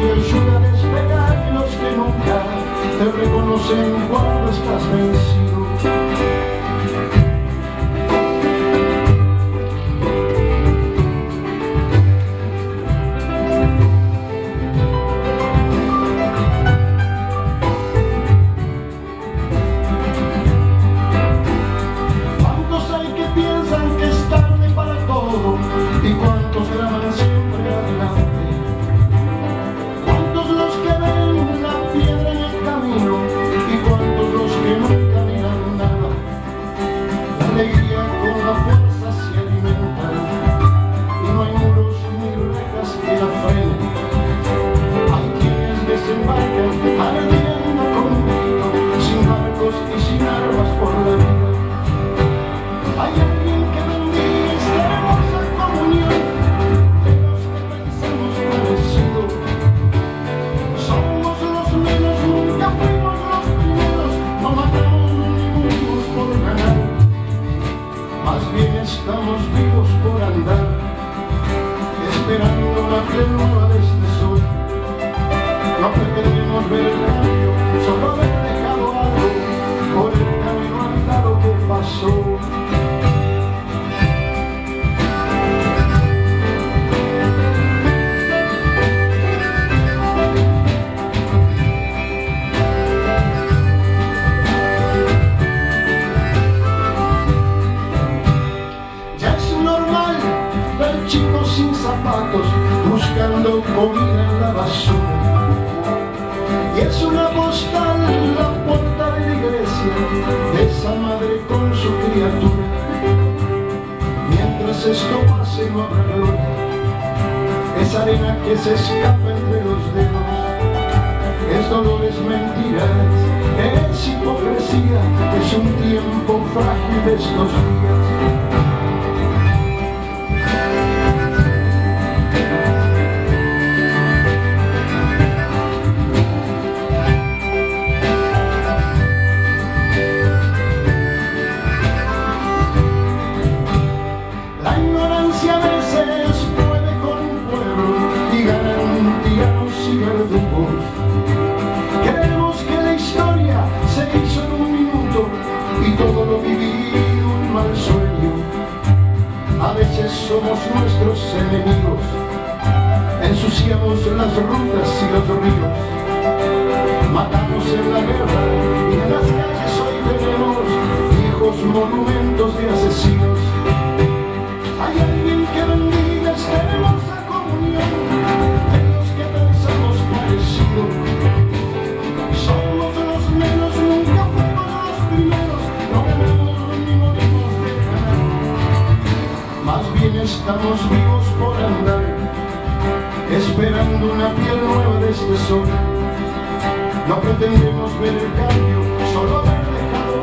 que ayuda a despegar los que nunca te reconocen cuando estás vencido. estamos vivos por andar, esperando la tierra de este sol. No pretendemos verla. zapatos buscando comida en la basura. Y es una postal la puerta de la iglesia de esa madre con su criatura. Mientras esto pase no habrá gloria, es arena que se escapa entre los dedos, es dolores mentiras, es hipocresía, es un tiempo frágil estos días. somos nuestros enemigos, ensuciamos las rutas y los ríos, matamos estamos vivos por andar, esperando una piel nueva de este sol. No pretendemos ver el cambio, solo haber dejado